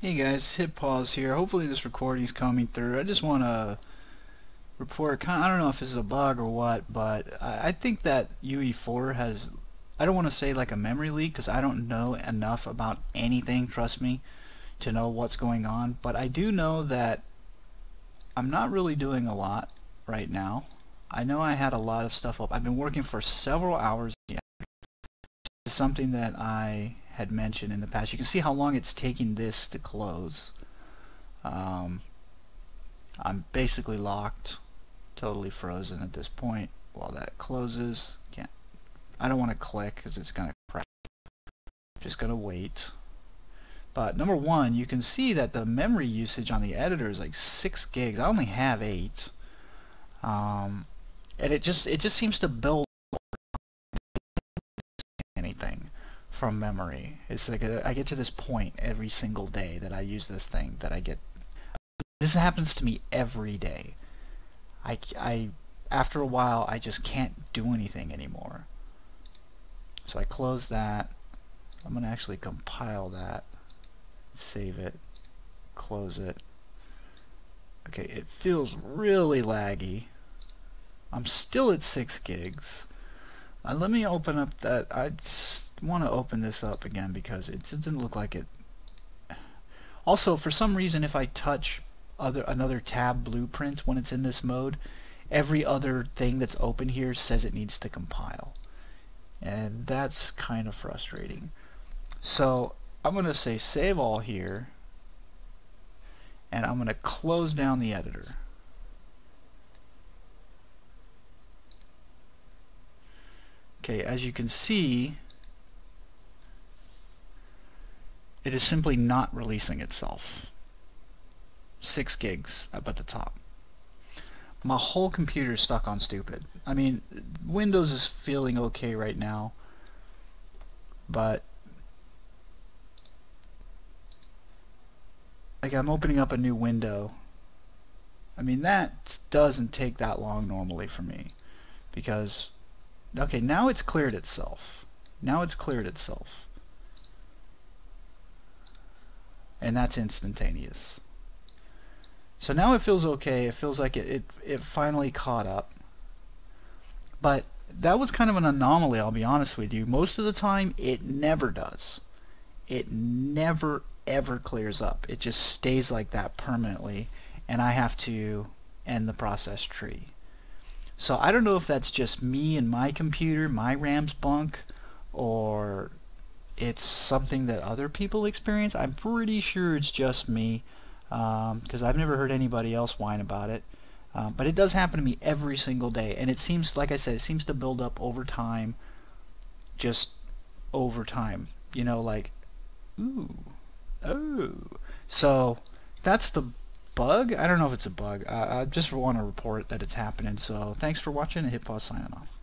Hey guys, hit pause here. Hopefully this recording is coming through. I just want to report, I don't know if this is a bug or what, but I, I think that UE4 has, I don't want to say like a memory leak because I don't know enough about anything, trust me, to know what's going on, but I do know that I'm not really doing a lot right now. I know I had a lot of stuff up. I've been working for several hours. It's something that I had mentioned in the past. You can see how long it's taking this to close. Um, I'm basically locked, totally frozen at this point. While that closes, can't. I don't want to click because it's gonna crash. Just gonna wait. But number one, you can see that the memory usage on the editor is like six gigs. I only have eight, um, and it just it just seems to build anything from memory. It's like a, I get to this point every single day that I use this thing that I get. This happens to me every day. I, I after a while I just can't do anything anymore. So I close that. I'm going to actually compile that, save it, close it. Okay, it feels really laggy. I'm still at 6 gigs. Uh, let me open up that. I want to open this up again because it doesn't look like it. Also, for some reason, if I touch other another tab blueprint when it's in this mode, every other thing that's open here says it needs to compile. And that's kind of frustrating. So I'm going to say save all here and I'm going to close down the editor. Okay, as you can see, it is simply not releasing itself. 6 gigs up at the top. My whole computer is stuck on stupid. I mean, Windows is feeling okay right now, but like I'm opening up a new window. I mean, that doesn't take that long normally for me because okay, now it's cleared itself. Now it's cleared itself. And that's instantaneous. So now it feels okay. It feels like it, it, it finally caught up. But that was kind of an anomaly, I'll be honest with you. Most of the time, it never does. It never, ever clears up. It just stays like that permanently, and I have to end the process tree. So I don't know if that's just me and my computer, my RAM's bunk, or it's something that other people experience. I'm pretty sure it's just me because um, I've never heard anybody else whine about it. Um, but it does happen to me every single day, and it seems, like I said, it seems to build up over time, just over time. You know, like, ooh, oh. So that's the bug. I don't know if it's a bug. I just want to report that it's happening. So thanks for watching, and hit pause signing off.